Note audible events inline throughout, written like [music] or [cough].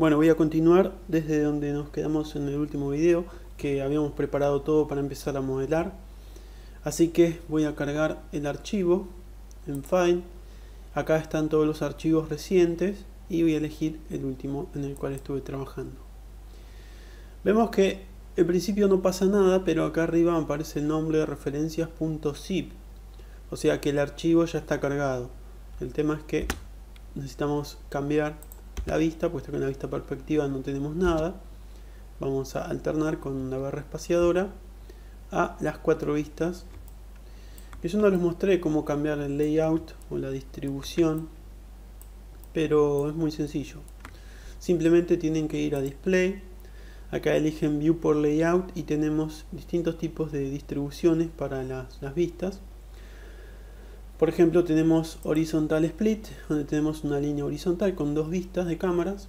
Bueno, voy a continuar desde donde nos quedamos en el último video, que habíamos preparado todo para empezar a modelar. Así que voy a cargar el archivo en File. Acá están todos los archivos recientes y voy a elegir el último en el cual estuve trabajando. Vemos que en principio no pasa nada, pero acá arriba aparece el nombre de referencias.zip. O sea que el archivo ya está cargado. El tema es que necesitamos cambiar la vista, puesto que en la vista perspectiva no tenemos nada. Vamos a alternar con la barra espaciadora a las cuatro vistas. Que yo no les mostré cómo cambiar el layout o la distribución, pero es muy sencillo. Simplemente tienen que ir a Display, acá eligen View por Layout y tenemos distintos tipos de distribuciones para las, las vistas. Por ejemplo, tenemos horizontal split, donde tenemos una línea horizontal con dos vistas de cámaras.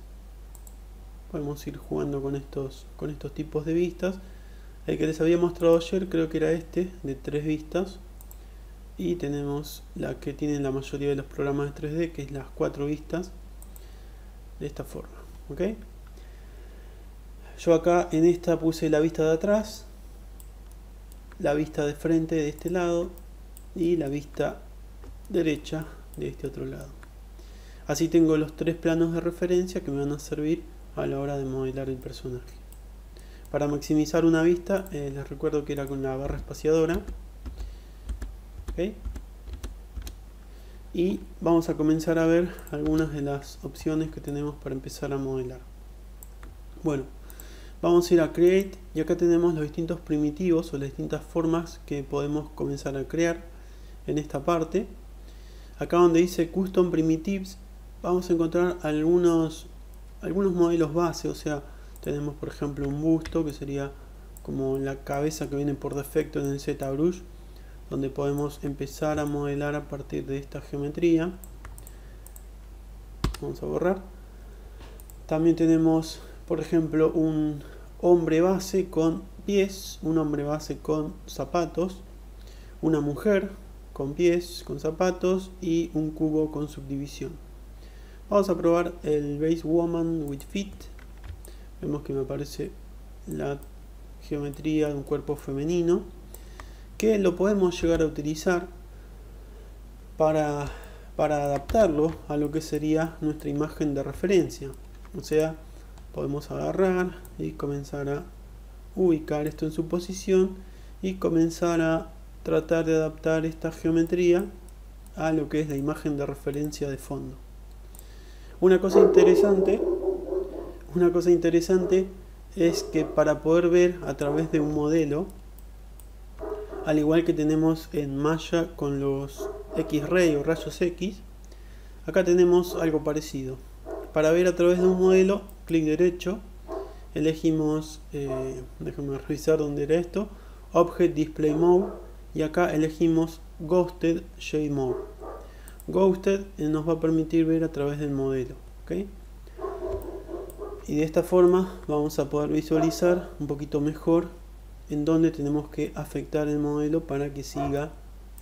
Podemos ir jugando con estos, con estos tipos de vistas. El que les había mostrado ayer creo que era este, de tres vistas. Y tenemos la que tienen la mayoría de los programas de 3D, que es las cuatro vistas, de esta forma. Yo acá en esta puse la vista de atrás, la vista de frente de este lado y la vista derecha de este otro lado. Así tengo los tres planos de referencia que me van a servir a la hora de modelar el personaje. Para maximizar una vista, eh, les recuerdo que era con la barra espaciadora. Y vamos a comenzar a ver algunas de las opciones que tenemos para empezar a modelar. Bueno, vamos a ir a Create y acá tenemos los distintos primitivos o las distintas formas que podemos comenzar a crear en esta parte. Acá donde dice Custom Primitives vamos a encontrar algunos, algunos modelos base, o sea, tenemos por ejemplo un busto que sería como la cabeza que viene por defecto en el ZBrush, donde podemos empezar a modelar a partir de esta geometría. Vamos a borrar. También tenemos, por ejemplo, un hombre base con pies, un hombre base con zapatos, una mujer con pies, con zapatos y un cubo con subdivisión. Vamos a probar el Base Woman with Feet. Vemos que me aparece la geometría de un cuerpo femenino que lo podemos llegar a utilizar para, para adaptarlo a lo que sería nuestra imagen de referencia. O sea, podemos agarrar y comenzar a ubicar esto en su posición y comenzar a tratar de adaptar esta geometría a lo que es la imagen de referencia de fondo. Una cosa interesante, una cosa interesante es que para poder ver a través de un modelo, al igual que tenemos en Maya con los X-ray o rayos X, acá tenemos algo parecido. Para ver a través de un modelo, clic derecho, elegimos, eh, déjame revisar dónde era esto, Object Display Mode y acá elegimos Ghosted Shade Mode. Ghosted nos va a permitir ver a través del modelo. Y de esta forma vamos a poder visualizar un poquito mejor en dónde tenemos que afectar el modelo para que siga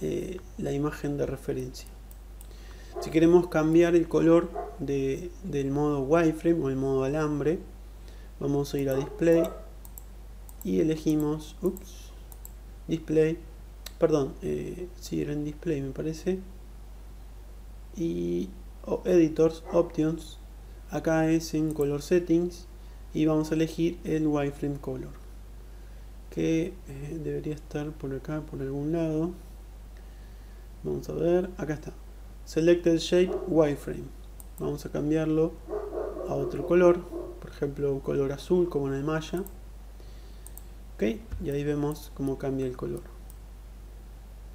eh, la imagen de referencia. Si queremos cambiar el color de, del modo wireframe o el modo alambre, vamos a ir a display y elegimos ups, display perdón, eh, si era en display me parece. Y editors options. Acá es en color settings y vamos a elegir el wireframe color que eh, debería estar por acá por algún lado. Vamos a ver acá está. Selected shape wireframe. Vamos a cambiarlo a otro color por ejemplo un color azul como en el maya. Ok y ahí vemos cómo cambia el color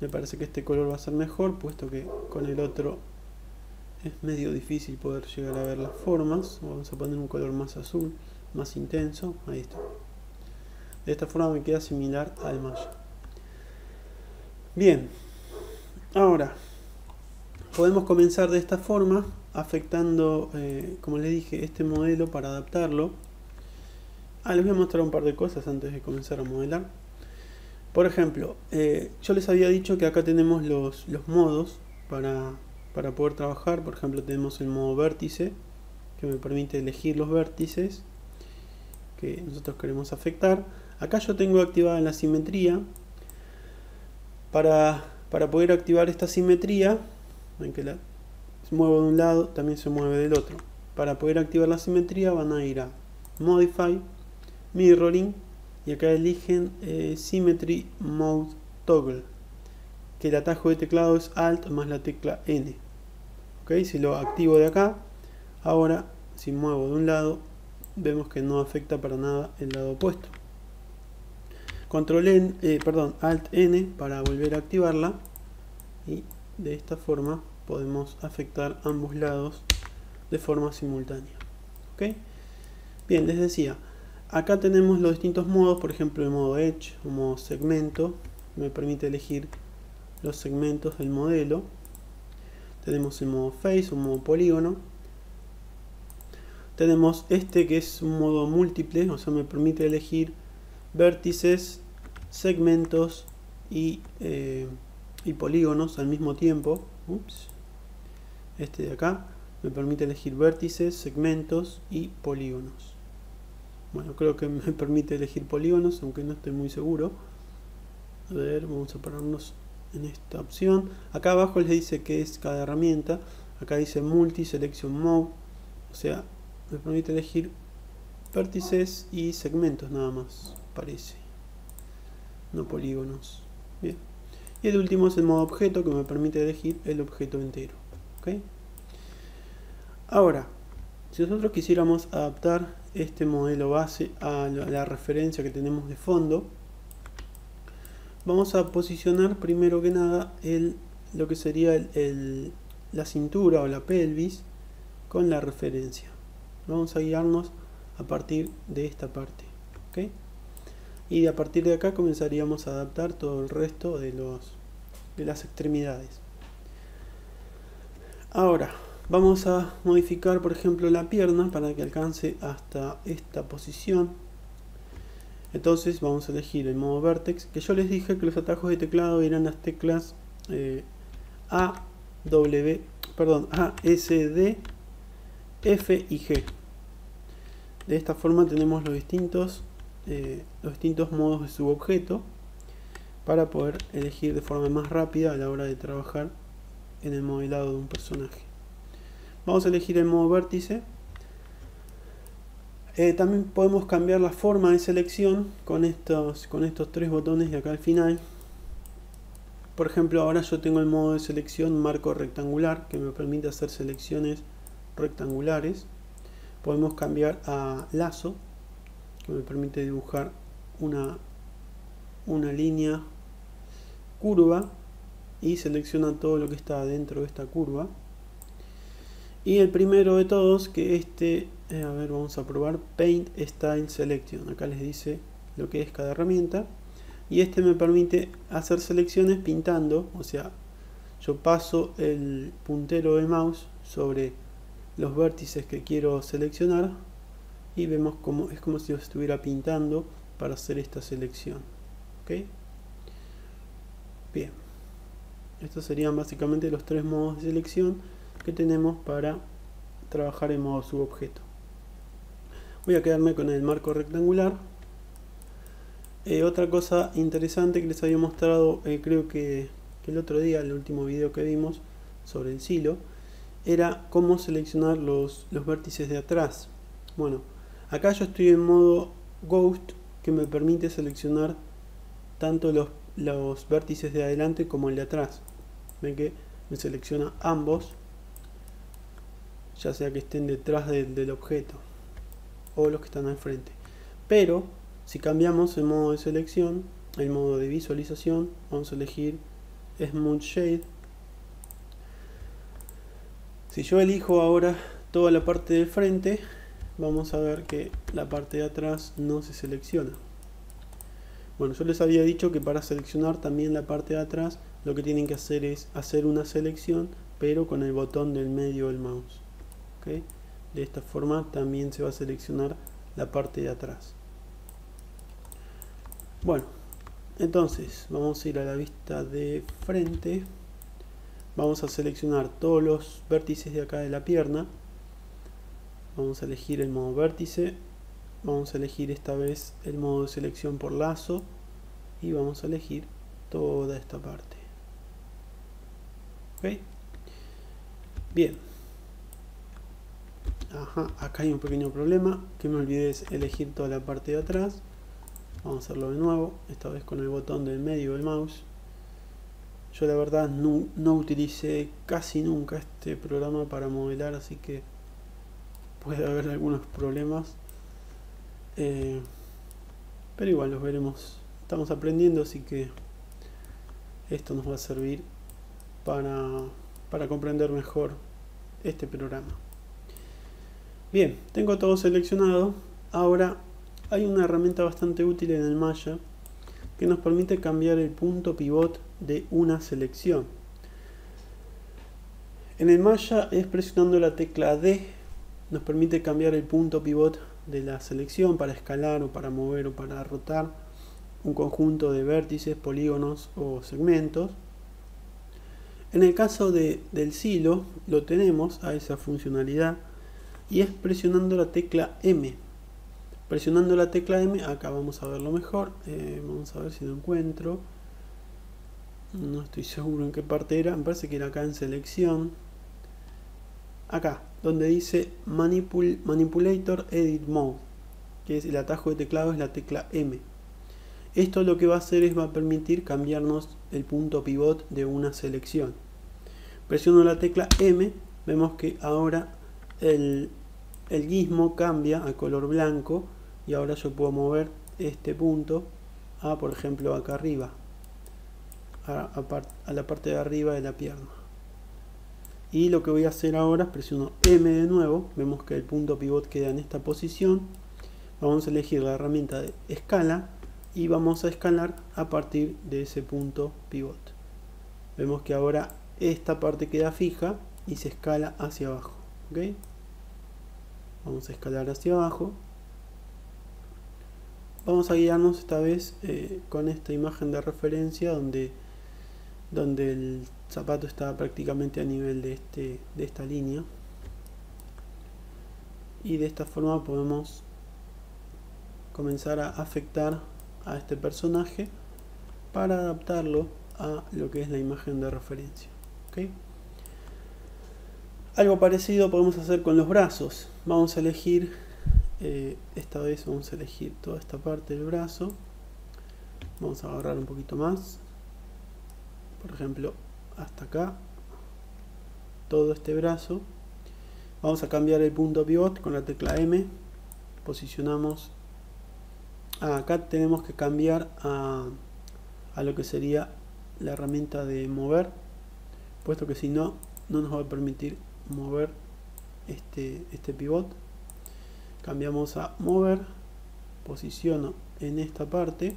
me parece que este color va a ser mejor puesto que con el otro es medio difícil poder llegar a ver las formas. Vamos a poner un color más azul más intenso. Ahí está. De esta forma me queda similar al maya bien. Ahora podemos comenzar de esta forma afectando eh, como les dije este modelo para adaptarlo. Ah, les voy a mostrar un par de cosas antes de comenzar a modelar por ejemplo, eh, yo les había dicho que acá tenemos los, modos para, poder trabajar. Por ejemplo, tenemos el modo vértice, que me permite elegir los vértices que nosotros queremos afectar. Acá yo tengo activada la simetría. Para, para poder activar esta simetría, ven que la muevo de un lado, también se mueve del otro. Para poder activar la simetría van a ir a Modify, Mirroring y acá eligen eh, Symmetry Mode Toggle que el atajo de teclado es Alt más la tecla N. Ok si lo activo de acá ahora si muevo de un lado vemos que no afecta para nada el lado opuesto. Control N, eh, perdón, Alt N para volver a activarla y de esta forma podemos afectar ambos lados de forma simultánea. Ok bien les decía Acá tenemos los distintos modos, por ejemplo el modo Edge o modo segmento, me permite elegir los segmentos del modelo. Tenemos el modo Face, un modo polígono. Tenemos este que es un modo múltiple, o sea me permite elegir vértices, segmentos y, eh, y polígonos al mismo tiempo. Este de acá me permite elegir vértices, segmentos y polígonos. Bueno, creo que me [laughs] permite elegir polígonos, aunque no estoy muy seguro. A ver, vamos a pararnos en esta opción. Acá abajo les dice que es cada herramienta. Acá dice Multi Selection Mode. O sea, me permite elegir vértices y segmentos nada más, parece. No polígonos. Bien. Y el último es el modo objeto que me permite elegir el objeto entero. ¿Ok? Ahora, si nosotros quisiéramos adaptar este modelo base a la referencia que tenemos de fondo. Vamos a posicionar primero que nada el, lo que sería el, la cintura o la pelvis con la referencia. Vamos a guiarnos a partir de esta parte y a partir de acá comenzaríamos a adaptar todo el resto de, los, de las extremidades. Ahora Vamos a modificar, por ejemplo, la pierna para que alcance hasta esta posición. Entonces vamos a elegir el modo vertex, que yo les dije que los atajos de teclado eran las teclas eh, A, W, perdón, A, S, D, F y G. De esta forma tenemos los distintos, eh, los distintos modos de subobjeto para poder elegir de forma más rápida a la hora de trabajar en el modelado de un personaje. Vamos a elegir el modo vértice. Eh, también podemos cambiar la forma de selección con estos, con estos tres botones de acá al final. Por ejemplo, ahora yo tengo el modo de selección marco rectangular que me permite hacer selecciones rectangulares. Podemos cambiar a lazo que me permite dibujar una, una línea curva y selecciona todo lo que está dentro de esta curva. Y el primero de todos, que este, eh, a ver, vamos a probar Paint Style Selection. Acá les dice lo que es cada herramienta. Y este me permite hacer selecciones pintando, o sea, yo paso el puntero de mouse sobre los vértices que quiero seleccionar y vemos como es como si yo estuviera pintando para hacer esta selección. ¿ok? Bien, estos serían básicamente los tres modos de selección que tenemos para trabajar en modo subobjeto. Voy a quedarme con el marco rectangular. Eh, otra cosa interesante que les había mostrado, eh, creo que, el otro día, el último video que vimos sobre el silo, era cómo seleccionar los, los vértices de atrás. Bueno, acá yo estoy en modo Ghost, que me permite seleccionar tanto los, los vértices de adelante como el de atrás. Ven que me selecciona ambos ya sea que estén detrás del objeto o los que están al frente. Pero si cambiamos el modo de selección, el modo de visualización, vamos a elegir Smooth Shade. Si yo elijo ahora toda la parte del frente, vamos a ver que la parte de atrás no se selecciona. Bueno, yo les había dicho que para seleccionar también la parte de atrás, lo que tienen que hacer es hacer una selección, pero con el botón del medio del mouse de esta forma también se va a seleccionar la parte de atrás bueno entonces vamos a ir a la vista de frente vamos a seleccionar todos los vértices de acá de la pierna vamos a elegir el modo vértice, vamos a elegir esta vez el modo de selección por lazo y vamos a elegir toda esta parte. ¿Ok? Bien. Acá hay un pequeño problema, que me olvidé de elegir toda la parte de atrás. Vamos a hacerlo de nuevo, esta vez con el botón del medio del mouse. Yo la verdad no, no utilicé casi nunca este programa para modelar, así que puede haber algunos problemas. Eh, pero igual los veremos. Estamos aprendiendo, así que esto nos va a servir para, para comprender mejor este programa. Bien, tengo todo seleccionado. Ahora hay una herramienta bastante útil en el Maya que nos permite cambiar el punto pivot de una selección. En el Maya es presionando la tecla D, nos permite cambiar el punto pivot de la selección para escalar o para mover o para rotar un conjunto de vértices, polígonos o segmentos. En el caso de, del silo lo tenemos a esa funcionalidad y es presionando la tecla M Presionando la tecla M, acá vamos a verlo mejor. Eh, vamos a ver si lo encuentro. No estoy seguro en qué parte era. Me parece que era acá en selección. Acá, donde dice Manipulator Edit Mode. Que es el atajo de teclado, es la tecla M. Esto lo que va a hacer es va a permitir cambiarnos el punto pivot de una selección. Presiono la tecla M, vemos que ahora el, el cambia a color blanco y ahora yo puedo mover este punto a por ejemplo acá arriba a, la parte de arriba de la pierna. Y lo que voy a hacer ahora es presiono M de nuevo vemos que el punto pivot queda en esta posición. Vamos a elegir la herramienta de escala y vamos a escalar a partir de ese punto pivot. Vemos que ahora esta parte queda fija y se escala hacia abajo vamos a escalar hacia abajo. Vamos a guiarnos esta vez eh, con esta imagen de referencia donde donde el zapato está prácticamente a nivel de este de esta línea. Y de esta forma podemos comenzar a afectar a este personaje para adaptarlo a lo que es la imagen de referencia algo parecido podemos hacer con los brazos. Vamos a elegir eh, esta vez vamos a elegir toda esta parte del brazo. Vamos a agarrar un poquito más. Por ejemplo hasta acá. Todo este brazo. Vamos a cambiar el punto pivot con la tecla M. Posicionamos. Ah, acá tenemos que cambiar a, a lo que sería la herramienta de mover puesto que si no no nos va a permitir mover este, este pivot. Cambiamos a mover posiciono en esta parte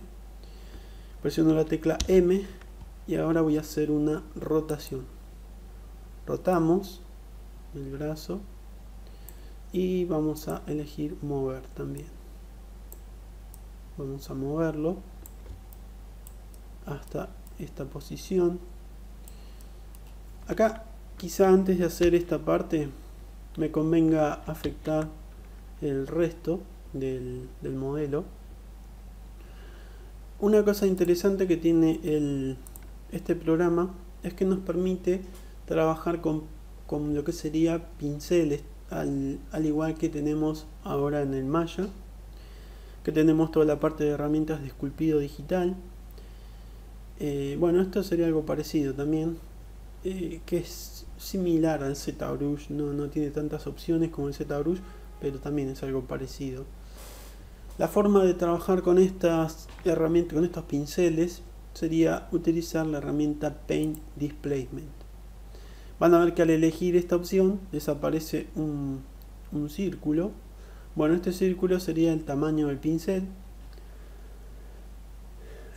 presiono la tecla M y ahora voy a hacer una rotación. Rotamos el brazo y vamos a elegir mover también. Vamos a moverlo hasta esta posición. Acá quizá antes de hacer esta parte me convenga afectar el resto del, modelo. Una cosa interesante que tiene el, este programa es que nos permite trabajar con, con lo que sería pinceles, al, al, igual que tenemos ahora en el Maya, que tenemos toda la parte de herramientas de esculpido digital. Eh, bueno, esto sería algo parecido también, eh, que es similar al ZBrush, no, no tiene tantas opciones como el ZBrush, pero también es algo parecido. La forma de trabajar con estas herramientas, con estos pinceles, sería utilizar la herramienta Paint Displacement. Van a ver que al elegir esta opción desaparece un, un círculo. Bueno, este círculo sería el tamaño del pincel.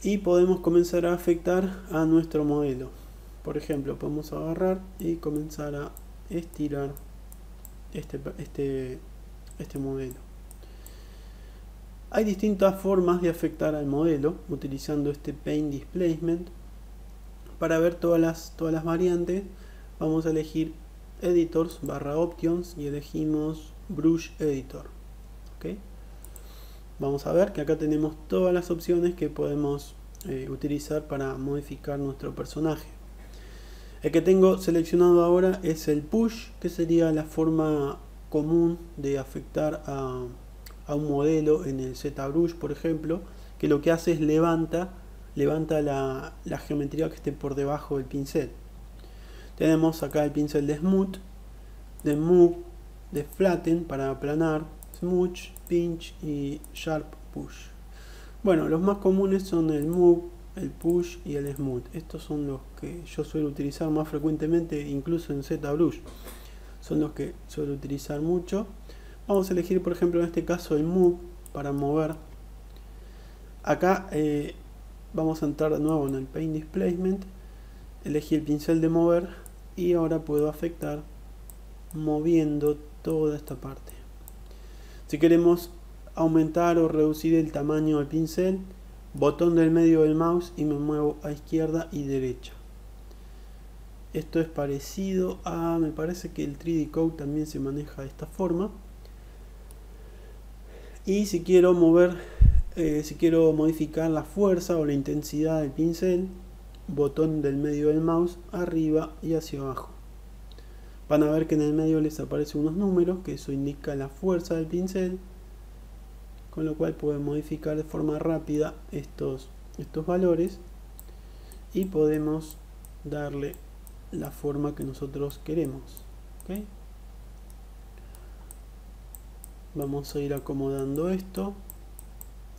Y podemos comenzar a afectar a nuestro modelo. Por ejemplo, podemos agarrar y comenzar a estirar este, este este modelo. Hay distintas formas de afectar al modelo utilizando este Paint Displacement. Para ver todas las, todas las variantes vamos a elegir Editors barra Options y elegimos Brush Editor. ¿ok? Vamos a ver que acá tenemos todas las opciones que podemos eh, utilizar para modificar nuestro personaje. El que tengo seleccionado ahora es el push, que sería la forma común de afectar a, un modelo en el ZBrush, por ejemplo, que lo que hace es levanta, levanta la, la geometría que esté por debajo del pincel. Tenemos acá el pincel de Smooth, de Move, de Flatten para aplanar, Smooth, Pinch y Sharp Push. Bueno, los más comunes son el Move, el push y el smooth. Estos son los que yo suelo utilizar más frecuentemente, incluso en ZBrush. Son los que suelo utilizar mucho. Vamos a elegir, por ejemplo, en este caso el move para mover. Acá eh, vamos a entrar de nuevo en el Paint Displacement. Elegí el pincel de mover y ahora puedo afectar moviendo toda esta parte. Si queremos aumentar o reducir el tamaño del pincel, botón del medio del mouse y me muevo a izquierda y derecha. Esto es parecido a, me parece que el 3D Code también se maneja de esta forma. Y si quiero mover, eh, si quiero modificar la fuerza o la intensidad del pincel, botón del medio del mouse arriba y hacia abajo. Van a ver que en el medio les aparecen unos números, que eso indica la fuerza del pincel con lo cual podemos modificar de forma rápida estos, estos valores y podemos darle la forma que nosotros queremos vamos a ir acomodando esto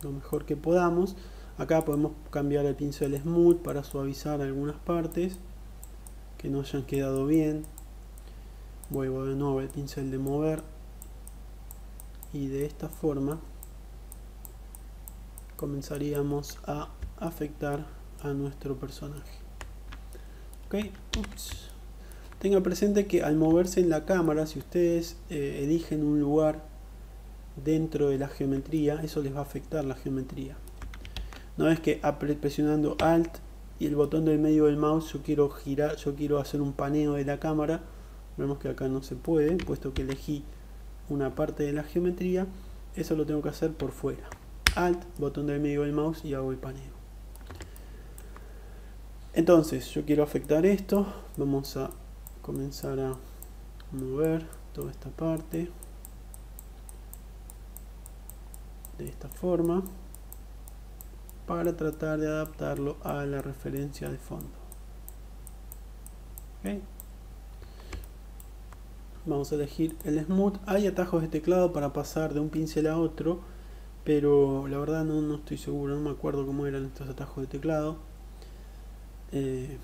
lo mejor que podamos. Acá podemos cambiar el pincel smooth para suavizar algunas partes que no hayan quedado bien. Vuelvo de nuevo el pincel de mover. Y de esta forma comenzaríamos a afectar a nuestro personaje. Ok, Tenga presente que al moverse en la cámara, si ustedes eh, eligen un lugar dentro de la geometría, eso les va a afectar la geometría. No es que presionando Alt y el botón del medio del mouse yo quiero girar, yo quiero hacer un paneo de la cámara. Vemos que acá no se puede, puesto que elegí una parte de la geometría. Eso lo tengo que hacer por fuera. Alt, botón del medio del mouse y hago el paneo. Entonces, yo quiero afectar esto. Vamos a comenzar a mover toda esta parte de esta forma para tratar de adaptarlo a la referencia de fondo. Vamos a elegir el Smooth. Hay atajos de teclado para pasar de un pincel a otro pero la verdad no, no estoy seguro, no me acuerdo cómo eran estos atajos de teclado. Eh,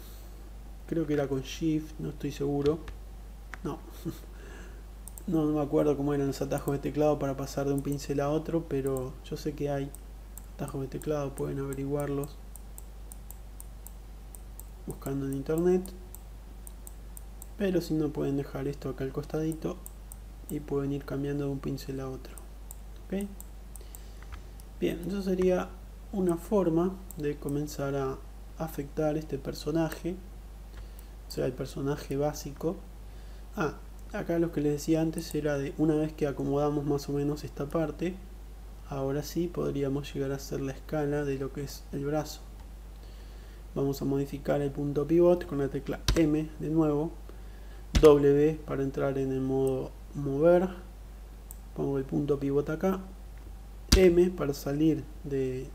creo que era con Shift, no estoy seguro. [laughs] No. no, me acuerdo cómo eran los atajos de teclado para pasar de un pincel a otro, pero yo sé que hay atajos de teclado, pueden averiguarlos buscando en internet. Pero si no pueden dejar esto acá al costadito y pueden ir cambiando de un pincel a otro. ¿Okay? Bien, eso sería una forma de comenzar a afectar este personaje, o sea, el personaje básico. Ah, acá lo que les decía antes era de una vez que acomodamos más o menos esta parte, ahora sí podríamos llegar a hacer la escala de lo que es el brazo. Vamos a modificar el punto pivot con la tecla M de nuevo, W para entrar en el modo mover, pongo el punto pivot acá M para salir de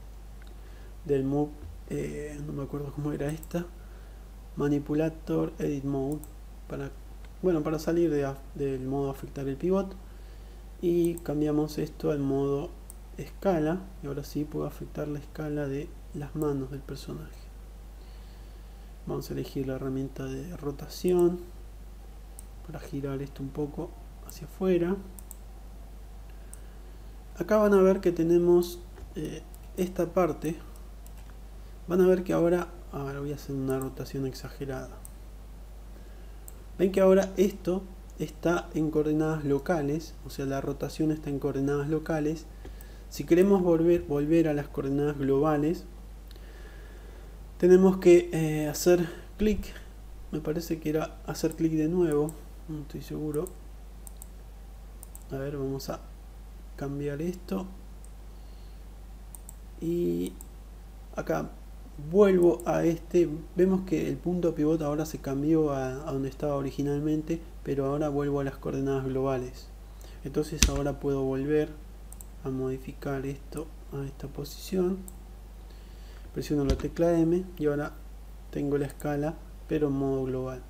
del move eh, no me acuerdo cómo era esta manipulator edit mode para bueno para salir del modo afectar el pivot. Y cambiamos esto al modo escala y ahora sí puedo afectar la escala de las manos del personaje. Vamos a elegir la herramienta de rotación para girar esto un poco hacia afuera acá van a ver que tenemos eh, esta parte. Van a ver que ahora ahora voy a hacer una rotación exagerada. Ven que ahora esto está en coordenadas locales o sea la rotación está en coordenadas locales. Si queremos volver, volver a las coordenadas globales tenemos que eh, hacer clic. Me parece que era hacer clic de nuevo no estoy seguro. A ver vamos a cambiar esto. Y acá vuelvo a este vemos que el punto pivot ahora se cambió a, donde estaba originalmente pero ahora vuelvo a las coordenadas globales. Entonces ahora puedo volver a modificar esto a esta posición. Presiono la tecla M y ahora tengo la escala pero en modo global.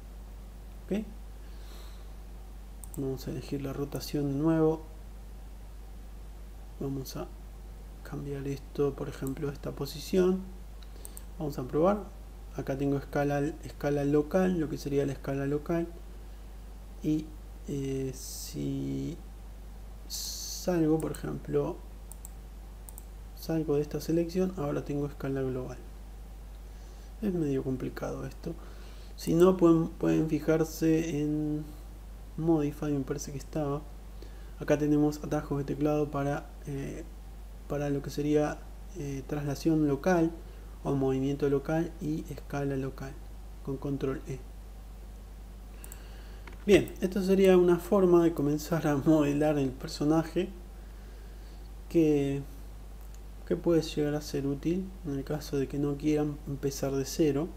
Vamos a elegir la rotación de nuevo vamos a cambiar esto por ejemplo esta posición. Vamos a probar. Acá tengo escala, escala local lo que sería la escala local. Y eh, si salgo por ejemplo salgo de esta selección ahora tengo escala global. Es medio complicado esto. Si no pueden, pueden fijarse en modify me parece que estaba acá tenemos atajos de teclado para eh, para lo que sería eh, traslación local o movimiento local y escala local con control E. Bien, esto sería una forma de comenzar a [laughs] modelar el personaje que, que puede llegar a ser útil en el caso de que no quieran empezar de cero.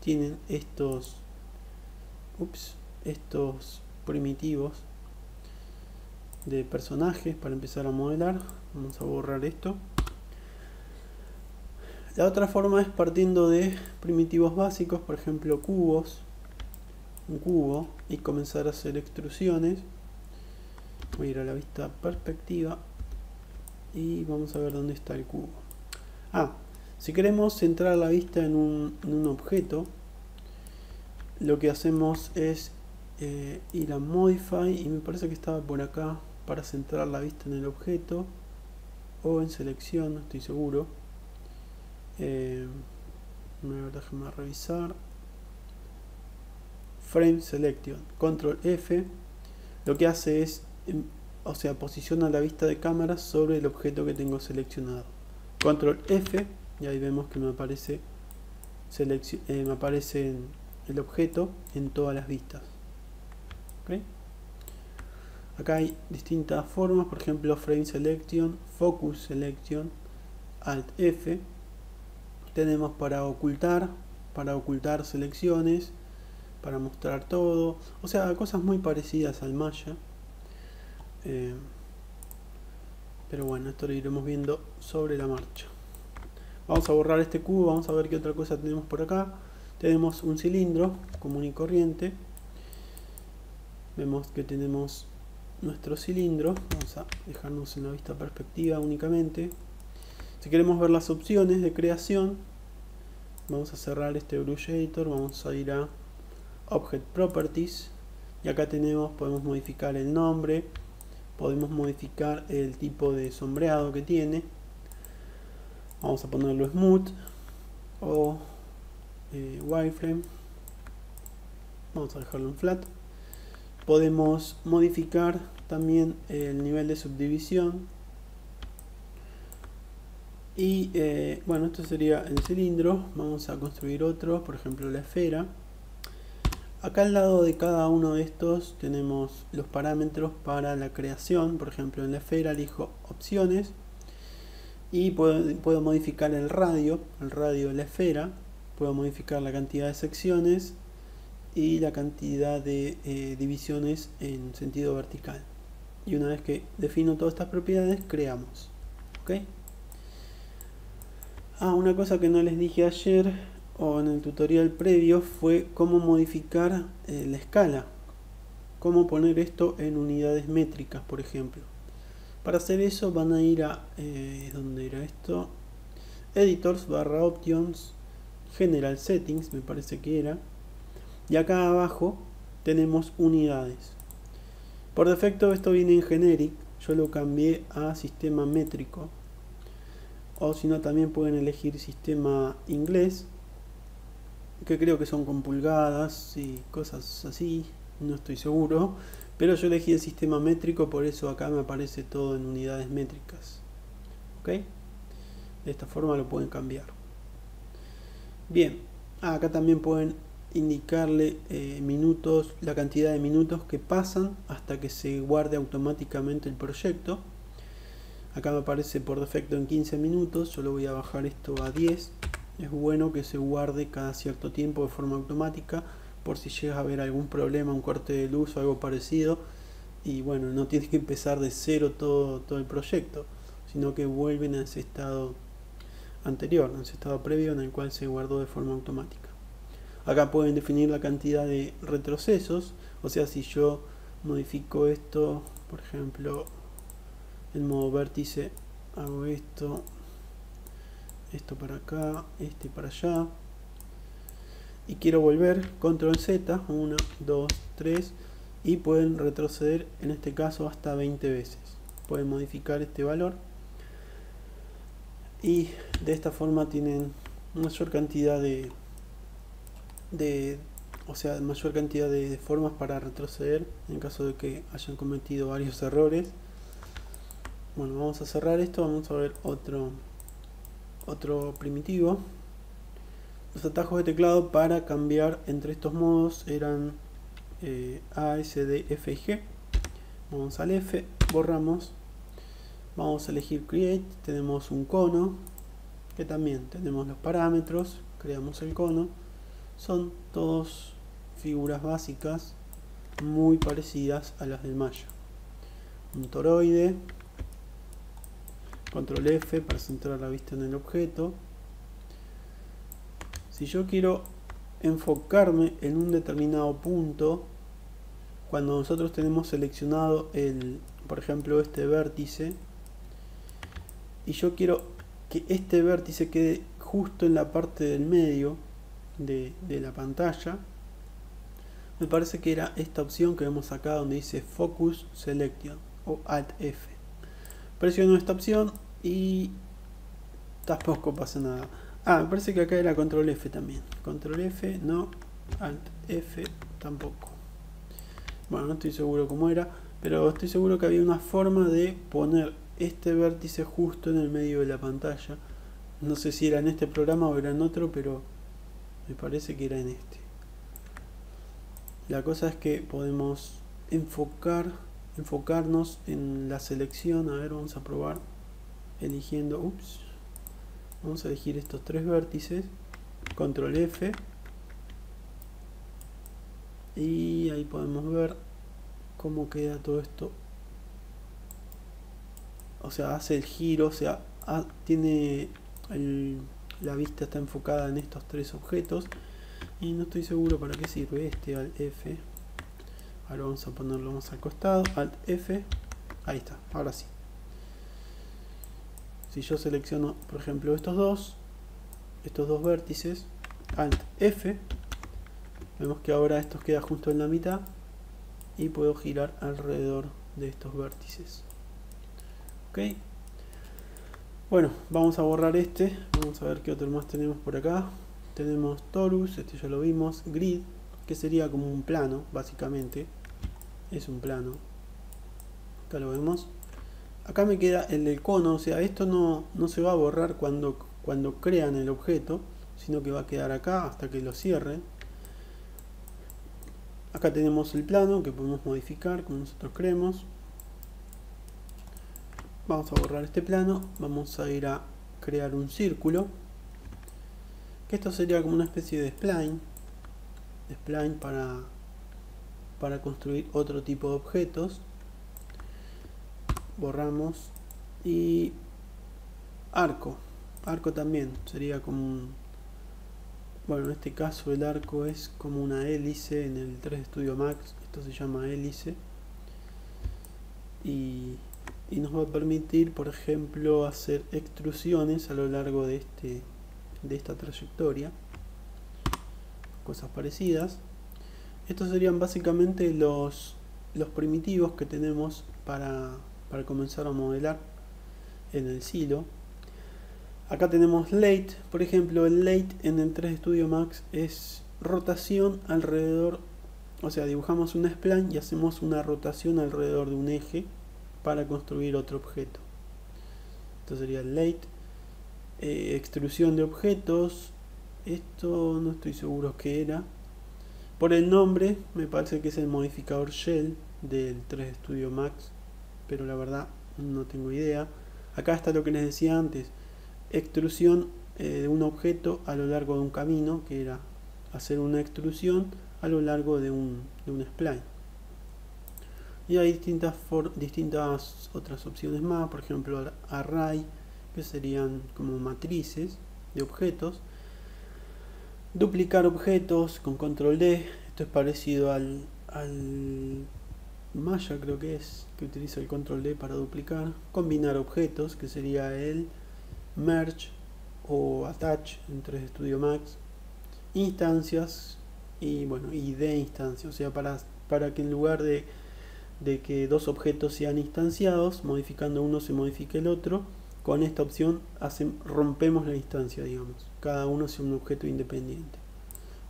Tienen estos, estos primitivos de personajes para empezar a modelar. Vamos a borrar esto. La otra forma es partiendo de primitivos básicos, por ejemplo cubos, un cubo, y comenzar a hacer extrusiones. Voy a ir a la vista perspectiva y vamos a ver dónde está el cubo. Ah, si queremos centrar la vista en un, en un objeto, lo que hacemos es eh, ir a Modify y me parece que estaba por acá para centrar la vista en el objeto o en selección, no estoy seguro. Eh, déjame revisar. Frame selection control F. Lo que hace es em, o sea posiciona la vista de cámara sobre el objeto que tengo seleccionado. Control F y ahí vemos que me aparece eh, me aparece el objeto en todas las vistas acá hay distintas formas por ejemplo frame selection focus selection alt F tenemos para ocultar, para ocultar selecciones, para mostrar todo, o sea, cosas muy parecidas al Maya. Eh, pero bueno, esto lo iremos viendo sobre la marcha. Vamos a borrar este cubo, vamos a ver qué otra cosa tenemos por acá. Tenemos un cilindro común y corriente. Vemos que tenemos nuestro cilindro. Vamos a dejarnos en la vista perspectiva únicamente. Si queremos ver las opciones de creación, vamos a cerrar este Brullator, vamos a ir a Object Properties y acá tenemos, podemos modificar el nombre, podemos modificar el tipo de sombreado que tiene. Vamos a ponerlo Smooth o eh, Wireframe. Vamos a dejarlo en Flat. Podemos modificar también el nivel de subdivisión y eh, bueno, esto sería el cilindro. Vamos a construir otro, por ejemplo la esfera. Acá al lado de cada uno de estos tenemos los parámetros para la creación. Por ejemplo en la esfera elijo opciones y puedo, modificar el radio, el radio de la esfera. Puedo modificar la cantidad de secciones y la cantidad de eh, divisiones en sentido vertical. Y una vez que defino todas estas propiedades, creamos. ¿okay? Ah, una cosa que no les dije ayer o en el tutorial previo fue cómo modificar eh, la escala. Cómo poner esto en unidades métricas, por ejemplo. Para hacer eso van a ir a... Eh, ¿Dónde era esto? Editors barra Options General Settings, me parece que era. Y acá abajo tenemos unidades. Por defecto esto viene en generic. Yo lo cambié a sistema métrico. O si no también pueden elegir sistema inglés que creo que son con pulgadas y cosas así no estoy seguro. Pero yo elegí el sistema métrico por eso acá me aparece todo en unidades métricas. Ok de esta forma lo pueden cambiar. Bien acá también pueden indicarle eh, minutos, la cantidad de minutos que pasan hasta que se guarde automáticamente el proyecto. Acá me aparece por defecto en 15 minutos, yo lo voy a bajar esto a 10. Es bueno que se guarde cada cierto tiempo de forma automática por si llega a haber algún problema, un corte de luz o algo parecido. Y bueno, no tienes que empezar de cero todo, todo el proyecto, sino que vuelven a ese estado anterior, a ese estado previo en el cual se guardó de forma automática. Acá pueden definir la cantidad de retrocesos, o sea, si yo modifico esto, por ejemplo, en modo vértice, hago esto, esto para acá, este para allá, y quiero volver, control Z, 1, 2, 3, y pueden retroceder en este caso hasta 20 veces. Pueden modificar este valor. Y de esta forma tienen mayor cantidad de de, o sea, mayor cantidad de, formas para retroceder en caso de que hayan cometido varios errores. Bueno, vamos a cerrar esto, vamos a ver otro, otro primitivo. Los atajos de teclado para cambiar entre estos modos eran eh, A, S, D, F y G. Vamos al F, borramos. Vamos a elegir Create, tenemos un cono, que también tenemos los parámetros, creamos el cono son todos figuras básicas muy parecidas a las del Maya. Un toroide, control F para centrar la vista en el objeto. Si yo quiero enfocarme en un determinado punto, cuando nosotros tenemos seleccionado el, por ejemplo, este vértice, y yo quiero que este vértice quede justo en la parte del medio, de, la pantalla. Me parece que era esta opción que vemos acá donde dice Focus Selection o Alt F. Presiono esta opción y tampoco pasa nada. Ah, me parece que acá era Control F también. Control F, no. Alt F tampoco. Bueno, no estoy seguro cómo era pero estoy seguro que había una forma de poner este vértice justo en el medio de la pantalla. No sé si era en este programa o era en otro pero me parece que era en este. La cosa es que podemos enfocar enfocarnos en la selección. A ver vamos a probar eligiendo ups vamos a elegir estos tres vértices control F y ahí podemos ver cómo queda todo esto. O sea hace el giro o sea tiene el la vista está enfocada en estos tres objetos. Y no estoy seguro para qué sirve este alt F. Ahora vamos a ponerlo más al costado. Alt F. Ahí está, ahora sí. Si yo selecciono por ejemplo estos dos estos dos vértices alt F vemos que ahora esto queda justo en la mitad y puedo girar alrededor de estos vértices. Ok bueno, vamos a borrar este. Vamos a ver qué otro más tenemos por acá. Tenemos Torus, este ya lo vimos. Grid, que sería como un plano, básicamente. Es un plano. Acá lo vemos. Acá me queda el del cono, o sea, esto no, no se va a borrar cuando, cuando crean el objeto, sino que va a quedar acá hasta que lo cierren. Acá tenemos el plano que podemos modificar como nosotros creemos vamos a borrar este plano vamos a ir a crear un círculo que esto sería como una especie de spline spline para para construir otro tipo de objetos. Borramos y arco arco también sería como un bueno en este caso el arco es como una hélice en el 3 Studio Max esto se llama hélice. Y y nos va a permitir por ejemplo hacer extrusiones a lo largo de este de esta trayectoria cosas parecidas. Estos serían básicamente los los primitivos que tenemos para, para comenzar a modelar en el silo. Acá tenemos late. Por ejemplo el late en el 3 Studio Max es rotación alrededor o sea dibujamos un spline y hacemos una rotación alrededor de un eje para construir otro objeto. Esto sería late. Eh, extrusión de objetos. Esto no estoy seguro qué era. Por el nombre, me parece que es el modificador shell del 3 Studio Max, pero la verdad no tengo idea. Acá está lo que les decía antes, extrusión eh, de un objeto a lo largo de un camino, que era hacer una extrusión a lo largo de un, de un spline. Y hay distintas, distintas otras opciones más, por ejemplo array, que serían como matrices de objetos. Duplicar objetos con control D, esto es parecido al, al Maya creo que es, que utiliza el control D para duplicar. Combinar objetos, que sería el merge o attach en 3 Studio Max. Instancias y bueno, y de instancias, o sea, para, para que en lugar de, de que dos objetos sean instanciados, modificando uno se modifique el otro, con esta opción rompemos la instancia, digamos. Cada uno sea un objeto independiente.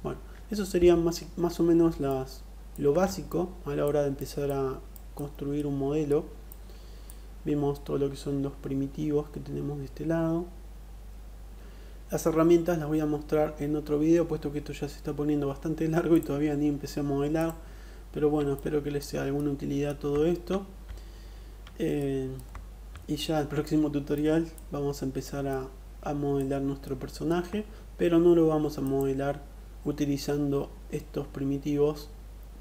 Bueno, eso serían más, más o menos las, lo básico a la hora de empezar a construir un modelo. Vemos todo lo que son los primitivos que tenemos de este lado. Las herramientas las voy a mostrar en otro video, puesto que esto ya se está poniendo bastante [laughs] largo y todavía ni empecé a modelar. Pero bueno, espero que les sea de alguna utilidad todo esto. Eh, y ya el próximo tutorial vamos a empezar a, a modelar nuestro personaje, pero no lo vamos a modelar utilizando estos primitivos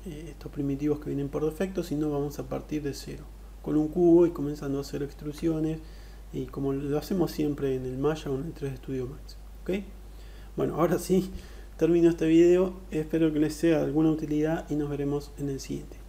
eh, estos primitivos que vienen por defecto, sino vamos a partir de cero, con un cubo y comenzando a hacer extrusiones, y como lo hacemos siempre en el Maya o en el 3 Studio Max. ¿ok? Bueno, ahora sí, termino este video, espero que les sea de alguna utilidad y nos veremos en el siguiente.